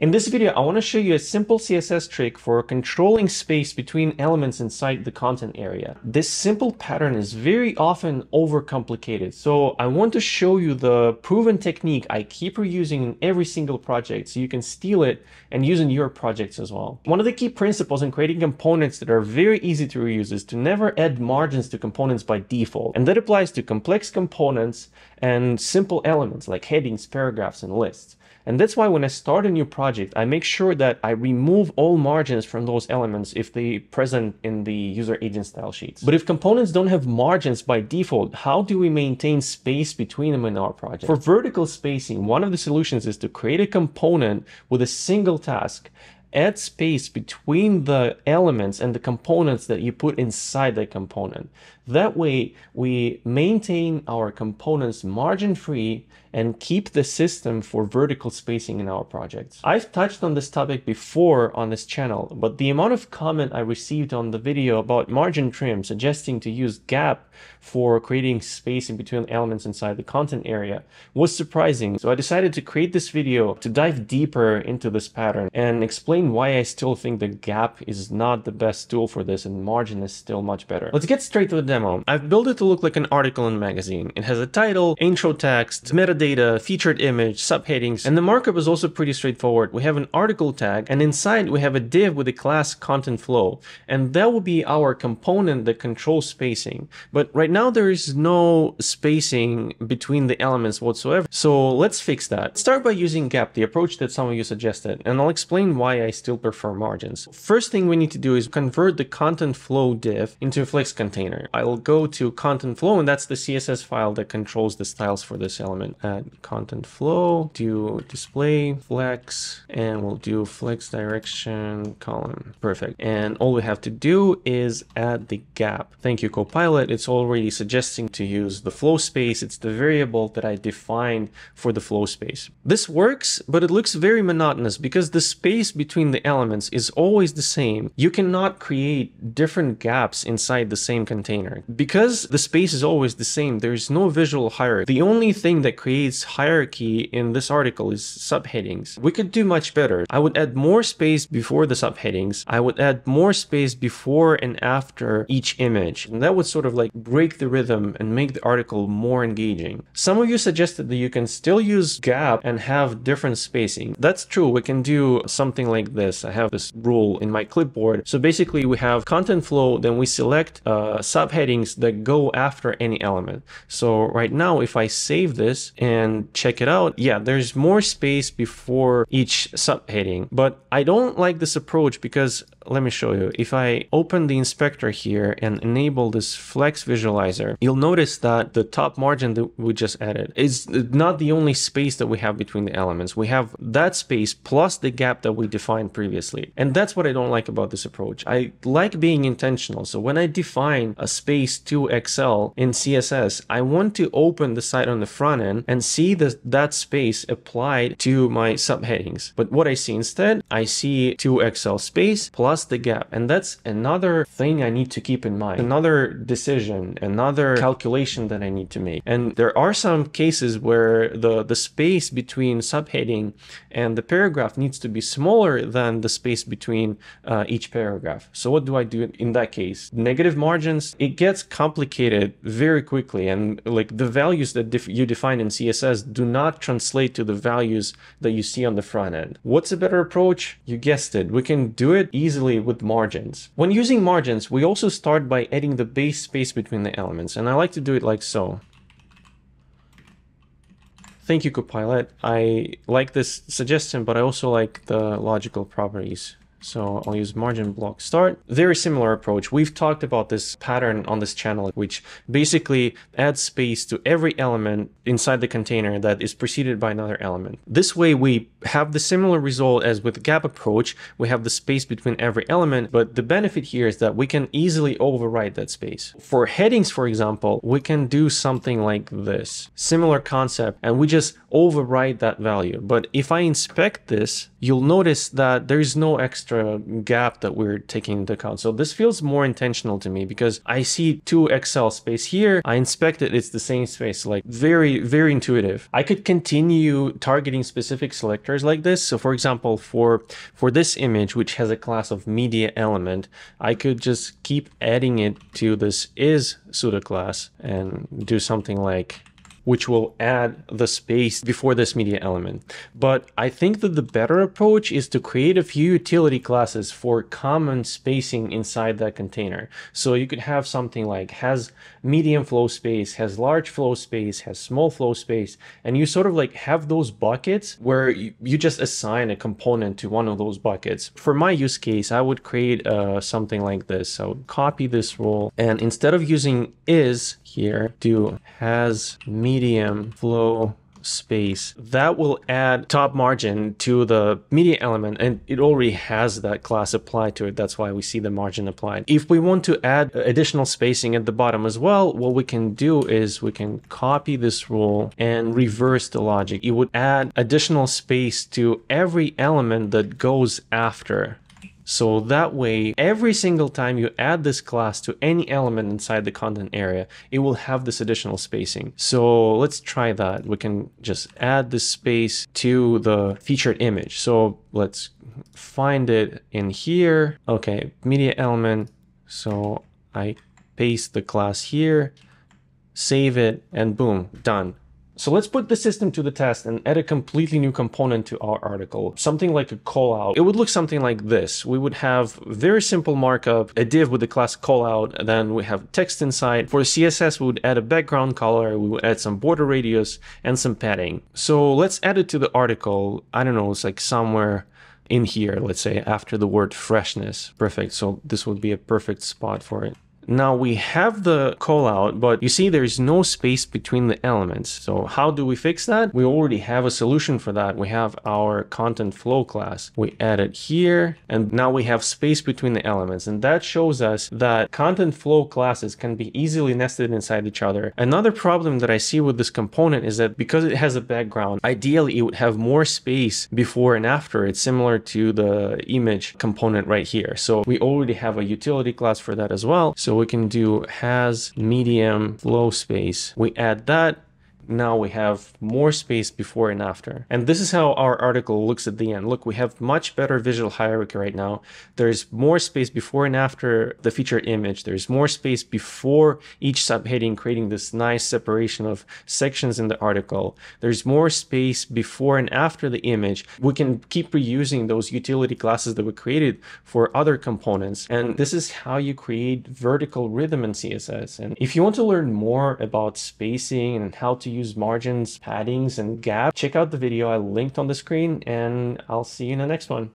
In this video, I want to show you a simple CSS trick for controlling space between elements inside the content area. This simple pattern is very often overcomplicated, so I want to show you the proven technique I keep reusing in every single project so you can steal it and use in your projects as well. One of the key principles in creating components that are very easy to reuse is to never add margins to components by default, and that applies to complex components and simple elements like headings, paragraphs, and lists. And that's why when I start a new project, I make sure that I remove all margins from those elements if they present in the user agent style sheets. But if components don't have margins by default, how do we maintain space between them in our project? For vertical spacing, one of the solutions is to create a component with a single task add space between the elements and the components that you put inside the component. That way we maintain our components margin free and keep the system for vertical spacing in our projects. I've touched on this topic before on this channel, but the amount of comment I received on the video about margin trim suggesting to use gap for creating space in between elements inside the content area was surprising. So I decided to create this video to dive deeper into this pattern and explain why I still think the gap is not the best tool for this and margin is still much better. Let's get straight to the demo. I've built it to look like an article in a magazine. It has a title, intro text, metadata, featured image, subheadings, and the markup is also pretty straightforward. We have an article tag, and inside we have a div with a class content flow, and that will be our component that controls spacing. But right now there is no spacing between the elements whatsoever, so let's fix that. Start by using gap, the approach that some of you suggested, and I'll explain why I still prefer margins. First thing we need to do is convert the content flow div into a flex container. I'll go to content flow and that's the CSS file that controls the styles for this element. Uh, Content flow, do display flex, and we'll do flex direction column. Perfect. And all we have to do is add the gap. Thank you, Copilot. It's already suggesting to use the flow space. It's the variable that I defined for the flow space. This works, but it looks very monotonous because the space between the elements is always the same. You cannot create different gaps inside the same container. Because the space is always the same, there's no visual hierarchy. The only thing that creates hierarchy in this article is subheadings. We could do much better. I would add more space before the subheadings. I would add more space before and after each image. And that would sort of like break the rhythm and make the article more engaging. Some of you suggested that you can still use gap and have different spacing. That's true. We can do something like this. I have this rule in my clipboard. So basically we have content flow, then we select uh, subheadings that go after any element. So right now, if I save this and check it out, yeah, there's more space before each subheading, but I don't like this approach because let me show you. If I open the inspector here and enable this flex visualizer, you'll notice that the top margin that we just added is not the only space that we have between the elements. We have that space plus the gap that we defined previously. And that's what I don't like about this approach. I like being intentional. So when I define a space two XL in CSS, I want to open the site on the front end and see the, that space applied to my subheadings. But what I see instead, I see two XL space plus the gap. And that's another thing I need to keep in mind. Another decision, another calculation that I need to make. And there are some cases where the, the space between subheading and the paragraph needs to be smaller than the space between uh, each paragraph. So what do I do in that case? Negative margins, it gets complicated very quickly. And like the values that def you define in CSS do not translate to the values that you see on the front end. What's a better approach? You guessed it. We can do it easily easily with margins. When using margins, we also start by adding the base space between the elements, and I like to do it like so. Thank you, Copilot. I like this suggestion, but I also like the logical properties. So I'll use margin block start. Very similar approach. We've talked about this pattern on this channel, which basically adds space to every element inside the container that is preceded by another element. This way we have the similar result as with the gap approach. We have the space between every element, but the benefit here is that we can easily override that space. For headings, for example, we can do something like this. Similar concept, and we just override that value. But if I inspect this, you'll notice that there is no extra gap that we're taking into account. So this feels more intentional to me because I see two XL space here. I inspect it, it's the same space, like very, very intuitive. I could continue targeting specific selectors like this. So for example, for, for this image, which has a class of media element, I could just keep adding it to this is pseudo class and do something like which will add the space before this media element. But I think that the better approach is to create a few utility classes for common spacing inside that container. So you could have something like has medium flow space, has large flow space, has small flow space, and you sort of like have those buckets where you, just assign a component to one of those buckets. For my use case, I would create uh, something like this. I would copy this role and instead of using is here, do has medium medium flow space that will add top margin to the media element and it already has that class applied to it. That's why we see the margin applied. If we want to add additional spacing at the bottom as well what we can do is we can copy this rule and reverse the logic. It would add additional space to every element that goes after so that way, every single time you add this class to any element inside the content area, it will have this additional spacing. So let's try that. We can just add this space to the featured image. So let's find it in here. Okay, media element. So I paste the class here, save it, and boom, done. So let's put the system to the test and add a completely new component to our article, something like a callout. It would look something like this. We would have very simple markup, a div with the class callout, then we have text inside. For CSS, we would add a background color, we would add some border radius and some padding. So let's add it to the article. I don't know, it's like somewhere in here, let's say after the word freshness. Perfect. So this would be a perfect spot for it. Now we have the callout, but you see there's no space between the elements. So how do we fix that? We already have a solution for that. We have our content flow class. We add it here, and now we have space between the elements. And that shows us that content flow classes can be easily nested inside each other. Another problem that I see with this component is that because it has a background, ideally it would have more space before and after. It's similar to the image component right here. So we already have a utility class for that as well. So we can do has medium flow space. We add that now we have more space before and after. And this is how our article looks at the end. Look, we have much better visual hierarchy right now. There's more space before and after the featured image. There's more space before each subheading, creating this nice separation of sections in the article. There's more space before and after the image. We can keep reusing those utility classes that we created for other components. And this is how you create vertical rhythm in CSS. And if you want to learn more about spacing and how to use margins, paddings, and gaps, check out the video I linked on the screen, and I'll see you in the next one.